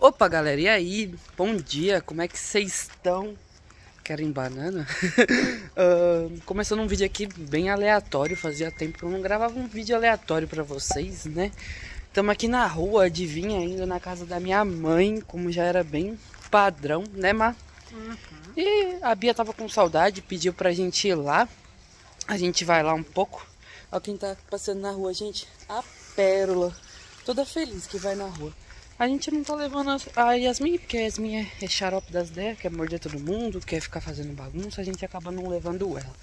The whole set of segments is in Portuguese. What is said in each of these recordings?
Opa, galera, e aí? Bom dia, como é que vocês estão? Querem banana? uh, começando um vídeo aqui bem aleatório, fazia tempo que eu não gravava um vídeo aleatório pra vocês, né? Estamos aqui na rua, adivinha, ainda na casa da minha mãe, como já era bem padrão, né, Má? Uhum. E a Bia tava com saudade, pediu pra gente ir lá. A gente vai lá um pouco. Olha quem tá passando na rua, gente. A Pérola. Toda feliz que vai na rua. A gente não tá levando a Yasmin, porque a Yasmin é, é xarope das ideias, quer morder todo mundo, quer ficar fazendo bagunça, a gente acaba não levando ela.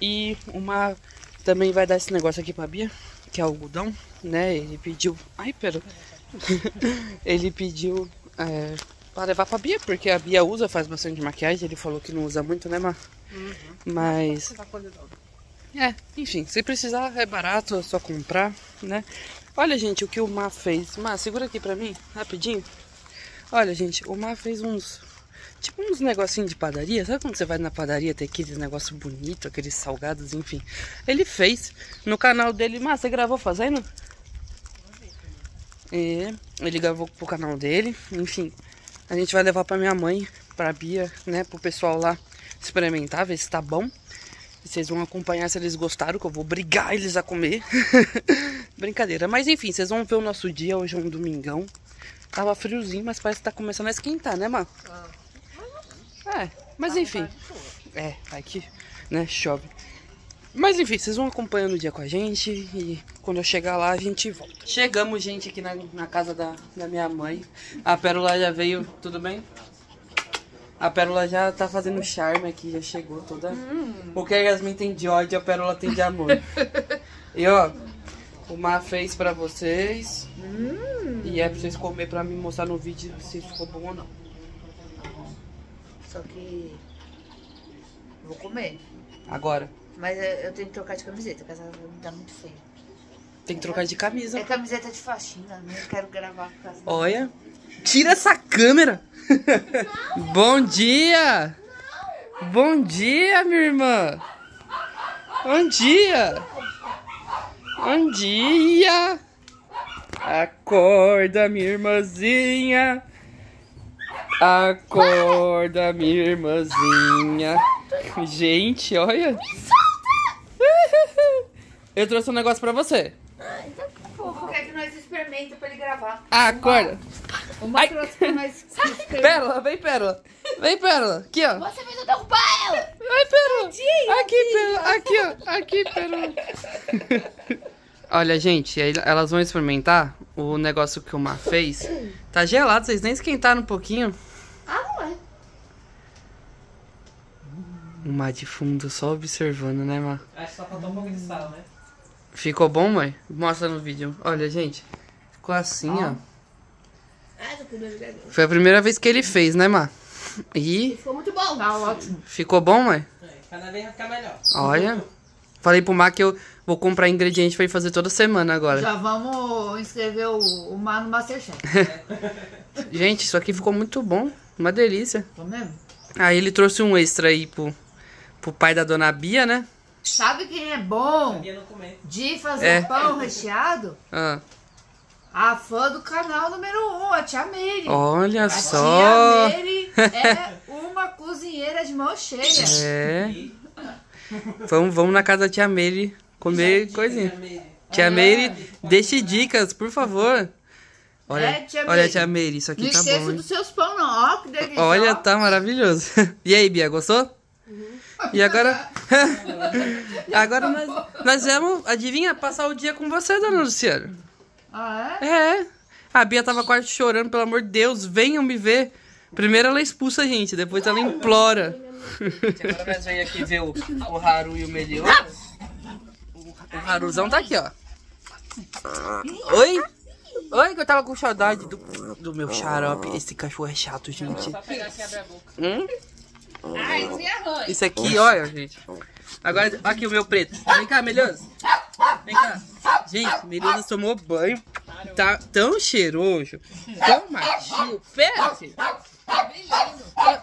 E uma também vai dar esse negócio aqui pra Bia, que é algodão, né? Ele pediu. Ai, pera. ele pediu é, pra levar pra Bia, porque a Bia usa, faz bastante maquiagem. Ele falou que não usa muito, né, Mar? Uhum. Mas. É, enfim, se precisar é barato, é só comprar, né? Olha, gente, o que o Mar fez. Mar, segura aqui pra mim, rapidinho. Olha, gente, o Mar fez uns... Tipo uns negocinhos de padaria. Sabe quando você vai na padaria, tem aqueles negócios bonitos, aqueles salgados, enfim. Ele fez no canal dele. Mar, você gravou fazendo? É, ele gravou pro canal dele. Enfim, a gente vai levar pra minha mãe, pra Bia, né, pro pessoal lá experimentar, ver se tá bom. Vocês vão acompanhar se eles gostaram, que eu vou obrigar eles a comer. Brincadeira. Mas enfim, vocês vão ver o nosso dia. Hoje é um domingão. Tava friozinho, mas parece que tá começando a esquentar, né, Má? É, mas enfim. É, aqui, né, chove. Mas enfim, vocês vão acompanhando o dia com a gente e quando eu chegar lá a gente volta. Chegamos, gente, aqui na, na casa da, da minha mãe. A Pérola já veio, tudo bem? A Pérola já tá fazendo charme aqui, já chegou toda. Hum. O que a Yasmin tem de ódio, a Pérola tem de amor. e ó, o Mar fez pra vocês. Hum. E é pra vocês comer pra me mostrar no vídeo se ficou bom ou não. Só que. Vou comer. Agora. Mas eu tenho que trocar de camiseta, porque essa tá muito feia. Tem que trocar de camisa. É camiseta de faxina, não quero gravar com essa. Olha. Tira essa câmera. Bom dia! Bom dia, minha irmã! Bom dia! Bom dia! Acorda, minha irmãzinha! Acorda, minha irmãzinha! Gente, olha! Eu trouxe um negócio pra você. O que é que nós experimenta pra ele gravar? Acorda! Uma trouxe pra nós. Pérola, vem Pérola. Vem Pérola. Aqui, ó. Você fez eu derrubar ela. Vai Pérola. Tadinha, aqui, Pérola. Aqui, ó. Aqui, Pérola. Olha, gente, elas vão experimentar o negócio que o Mar fez. Tá gelado, vocês nem esquentaram um pouquinho. Ah, não é. O mar de fundo só observando, né, Mar? Acho que só faltou um pouco de sal, né? Ficou bom, mãe? Mostra no vídeo. Olha, gente. Ficou assim, ó. Foi a primeira vez que ele fez, né, Má? E... Ficou muito bom. Tá ótimo. Ficou bom, mãe? É, cada vez vai ficar melhor. Olha. Falei pro Mar que eu vou comprar ingrediente pra ir fazer toda semana agora. Já vamos inscrever o, o Mar no Masterchef. Gente, isso aqui ficou muito bom. Uma delícia. Tô mesmo? Aí ele trouxe um extra aí pro, pro pai da dona Bia, né? Sabe quem é bom de fazer é. pão recheado? Ah. A fã do canal número 1, um, a Tia Meire. Olha a só. A Tia Meire é uma cozinheira de mão cheia. É. vamos, vamos na casa da Tia Meire comer coisinha. Tia Meire, é. deixe dicas, por favor. Olha, é, tia olha, Tia Meire, isso aqui não tá bom. Não esqueça dos seus pão, não. Ó, que delícia. Olha, tá maravilhoso. E aí, Bia, gostou? Uhum. E agora. agora nós, nós vamos, adivinha, passar o dia com você, dona Luciana. Ah, é? É. A Bia tava quase chorando, pelo amor de Deus, venham me ver. Primeiro ela expulsa a gente, depois ela implora. Agora nós vem aqui ver o, o Haru e o Meliodas. O, o Haruzão tá aqui, ó. Oi? Oi, que eu tava com saudade do, do meu xarope. Esse cachorro é chato, gente. Só pegar assim, abre a boca. Hum? Ah, isso aqui, olha, gente. Agora, aqui o meu preto. Vem cá, Melioso. Vem cá. Gente, Melioso tomou banho. Tá tão cheiroso. Tão macio. Pera, filho.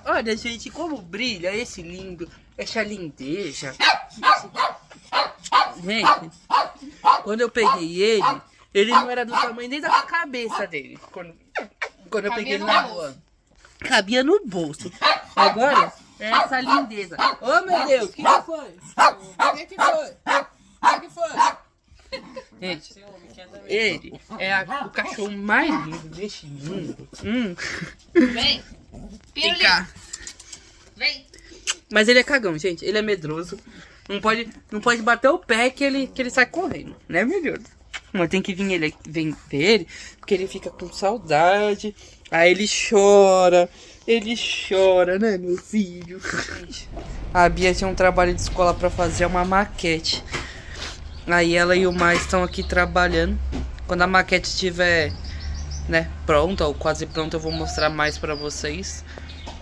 Olha, gente, como brilha esse lindo. Essa lindeza. Gente, quando eu peguei ele, ele não era do tamanho nem da cabeça dele. Quando... Quando eu peguei na rua. Cabia no bolso. Agora, é essa lindeza. Ô, oh, meu Deus, o que, que foi? O que, que foi? O que, que foi? Gente, ele é a, o cachorro mais lindo deste mundo. Hum. Vem. Vem cá. Vem. Mas ele é cagão, gente. Ele é medroso. Não pode, não pode bater o pé que ele, que ele sai correndo, né, meu Deus? Mas tem que vir ele, vem ver ele, porque ele fica com saudade. Aí ele chora. Ele chora, né, meu filho? A Bia tinha um trabalho de escola para fazer uma maquete. Aí ela e o Mar estão aqui trabalhando. Quando a maquete estiver, né, pronta ou quase pronta, eu vou mostrar mais para vocês.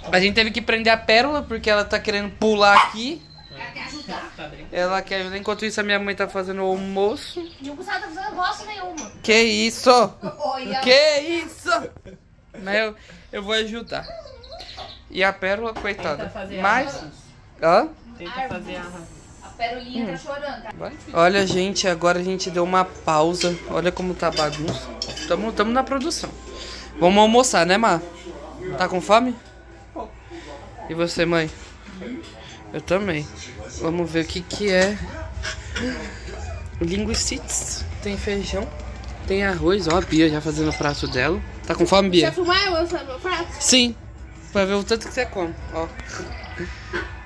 A gente teve que prender a Pérola porque ela tá querendo pular aqui. Ela quer ajudar. Ela quer ajudar. Enquanto isso, a minha mãe tá fazendo o almoço. E o Gustavo tá fazendo bosta nenhuma. Que isso? Oi, que isso? Mas eu, eu vou ajudar. E a Pérola, coitada. Mas. Hã? Tenta fazer a. A Pérolinha hum. tá chorando. Tá? Olha, gente, agora a gente deu uma pausa. Olha como tá a bagunça. Tamo, tamo na produção. Vamos almoçar, né, Mar? Tá com fome? E você, mãe? Eu também. Vamos ver o que que é. Linguiçites. Tem feijão. Tem arroz. Ó, a Bia já fazendo o prato dela. Tá com fome, Bia? Você filmar eu lançando meu prato? Sim. Pra ver o tanto que você come. Ó.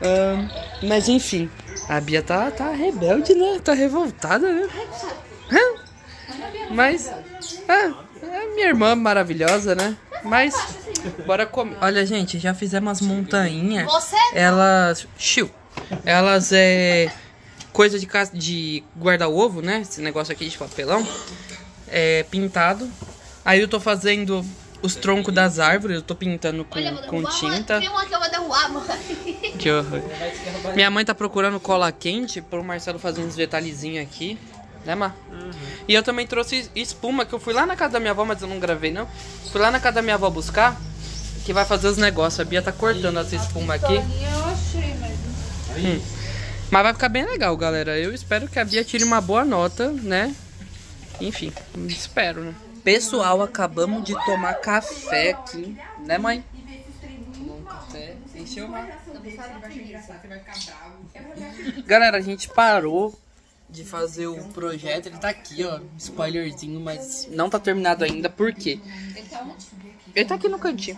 Um, mas enfim. A Bia tá, tá rebelde, né? Tá revoltada, né? Mas. Ah, é minha irmã maravilhosa, né? Mas, bora comer. Olha, gente, já fizemos as montanhas. Você? Elas. Chiu. Elas é. Coisa de, casa, de guarda-ovo, né? Esse negócio aqui de papelão. É pintado. Aí eu tô fazendo os troncos das árvores, eu tô pintando com, Olha, com tinta. Tem uma que eu vou derrubar, mano. Que horror. Minha mãe tá procurando cola quente pro Marcelo fazer uns detalhezinhos aqui. Né, Mar? Uhum. E eu também trouxe espuma, que eu fui lá na casa da minha avó, mas eu não gravei, não. Fui lá na casa da minha avó buscar, que vai fazer os negócios. A Bia tá cortando essa espuma aqui. Hum. Mas vai ficar bem legal, galera. Eu espero que a Bia tire uma boa nota, né? Enfim, espero, né? Pessoal, acabamos de tomar café aqui, né, mãe? Bom café. Encheu, mãe? Galera, a gente parou de fazer o projeto. Ele tá aqui, ó. Spoilerzinho, mas não tá terminado ainda. Por quê? Ele tá aqui no cantinho.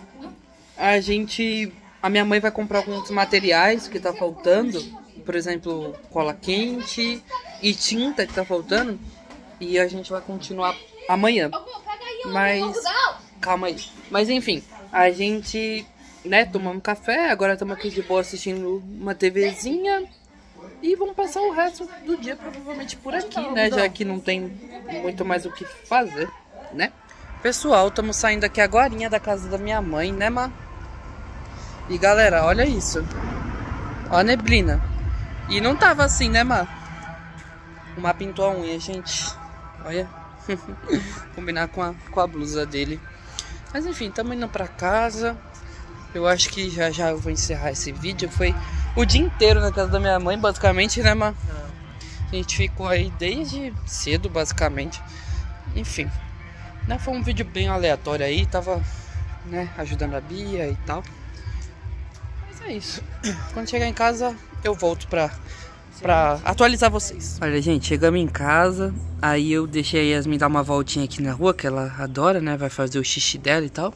A gente. A minha mãe vai comprar alguns materiais que tá faltando. Por exemplo, cola quente e tinta que tá faltando. E a gente vai continuar amanhã. Mas. Calma aí. Mas enfim, a gente. Né, tomamos café, agora estamos aqui de boa assistindo uma TVzinha. E vamos passar o resto do dia provavelmente por aqui, né? Já que não tem muito mais o que fazer, né? Pessoal, estamos saindo aqui agora da casa da minha mãe, né, Má? E galera, olha isso. Ó a neblina. E não tava assim, né, Má? O Má pintou a unha, gente. Olha. Combinar com a, com a blusa dele. Mas enfim, estamos indo pra casa. Eu acho que já já eu vou encerrar esse vídeo. Foi o dia inteiro na casa da minha mãe, basicamente, né, mano? A gente ficou aí desde cedo, basicamente. Enfim, né, foi um vídeo bem aleatório aí, tava, né, ajudando a Bia e tal. É isso. Quando chegar em casa, eu volto pra, pra atualizar vocês. Olha, gente, chegamos em casa, aí eu deixei a Yasmin dar uma voltinha aqui na rua, que ela adora, né, vai fazer o xixi dela e tal.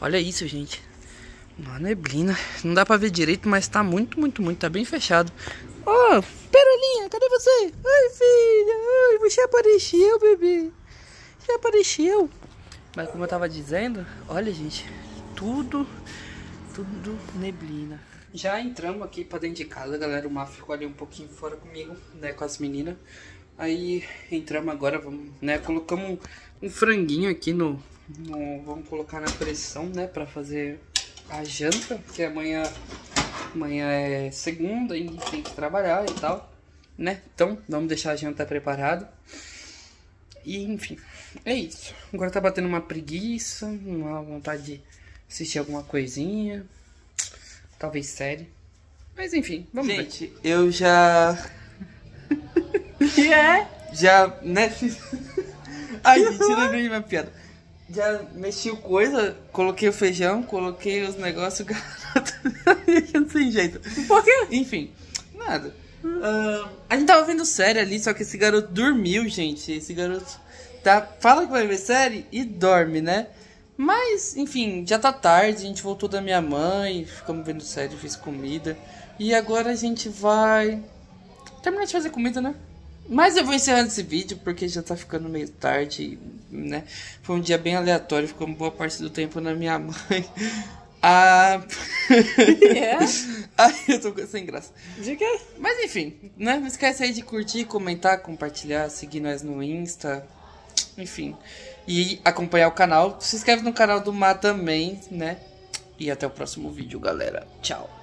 Olha isso, gente. Uma neblina. Não dá pra ver direito, mas tá muito, muito, muito. Tá bem fechado. Ó, oh, Perolinha, cadê você? Ai, filha. Ai, você apareceu, bebê. Você apareceu. Mas como eu tava dizendo, olha, gente. Tudo, tudo neblina. Já entramos aqui pra dentro de casa, galera. O Mar ficou ali um pouquinho fora comigo, né, com as meninas. Aí entramos agora, vamos, né, colocamos um, um franguinho aqui no, no, Vamos colocar na pressão, né, pra fazer a janta, porque amanhã, amanhã é segunda e tem que trabalhar e tal, né? Então, vamos deixar a janta preparada. E, enfim, é isso. Agora tá batendo uma preguiça, uma vontade de assistir alguma coisinha, talvez série. Mas, enfim, vamos Gente, ver. eu já... que é? Já, né? Ai, gente, lembrei de uma piada. já mexi coisa, coloquei o feijão, coloquei os negócios, garoto. sem jeito. Por quê? Enfim, nada. Uh, a gente tava vendo série ali, só que esse garoto dormiu, gente. Esse garoto tá, fala que vai ver série e dorme, né? Mas, enfim, já tá tarde, a gente voltou da minha mãe, ficamos vendo série, fiz comida. E agora a gente vai terminar de fazer comida, né? Mas eu vou encerrando esse vídeo porque já tá ficando meio tarde, né? Foi um dia bem aleatório, ficou uma boa parte do tempo na minha mãe. Ah. É? Ai, eu tô sem graça. De quê? Mas enfim, né? Não esquece aí de curtir, comentar, compartilhar, seguir nós no Insta. Enfim. E acompanhar o canal. Se inscreve no canal do Má também, né? E até o próximo vídeo, galera. Tchau.